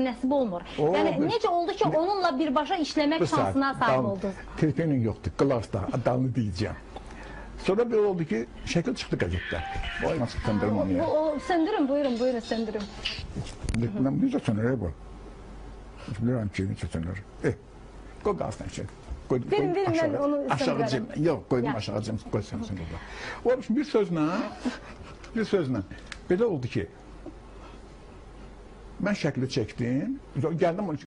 nəsib olmur. O, yəni bir- necə oldu ki, onunla birbaşa işləmək saat şansına sahib dal- oldunuz? Telefonun yoktu. Glass'ta adamını diyeceğim. Sonra bir oldu ki şekil çıktı gazette. Vay nasıl kandırım onu ya. o, söndürün, buyurun, buyurun, söndürün. Ben necə sönür bu? Bilirəm ki, necə sönür. Eh, qoy qalsın şey. Koydum, Verin, verin, ben onu aşağı cebime. Yok koydum Ya. aşağı cebime. Koy sen sen burada. O şimdi bir sözle, bir sözle. Belə oldu ki, ben şəkli çəkdim. Gəldim